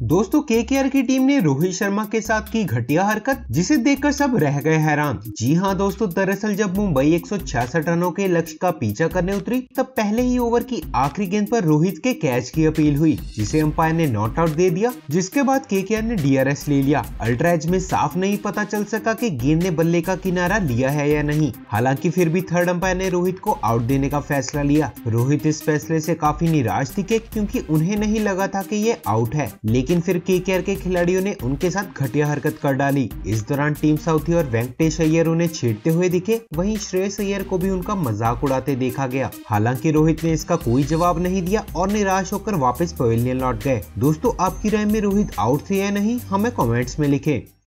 दोस्तों के की टीम ने रोहित शर्मा के साथ की घटिया हरकत, जिसे देखकर सब रह गए हैरान। जी हाँ दोस्तों, दरअसल जब मुंबई एक सौ छियासठ रनों के लक्ष्य का पीछा करने उतरी, तब पहले ही ओवर की आखिरी गेंद पर रोहित के कैच की अपील हुई, जिसे अंपायर ने नॉट आउट दे दिया, जिसके बाद के ने डीआरएस ले लिया। अल्ट्राएज में साफ़ नहीं पता चल सका कि गेंद ने बल्ले का किनारा लिया है या नहीं। हालाँकि फिर भी थर्ड अंपायर ने रोहित को आउट देने का फैसला लिया। रोहित इस फैसले से काफ़ी निराश दिखे क्योंकि उन्हें नहीं लगा था कि ये आउट है, लेकिन फिर के के खिलाड़ियों ने उनके साथ घटिया हरकत कर डाली। इस दौरान टीम साउथी और वेंकटेश अय्यर उन्हें छेड़ते हुए दिखे। वहीं श्रेयस अय्यर को भी उनका मज़ाक उड़ाते देखा गया। हालाँकि रोहित ने इसका कोई जवाब नहीं दिया और निराश होकर वापस पवेलियन लौट गए। दोस्तों, आपकी राय में रोहित आउट थे या नहीं, हमें कॉमेंट्स में लिखें।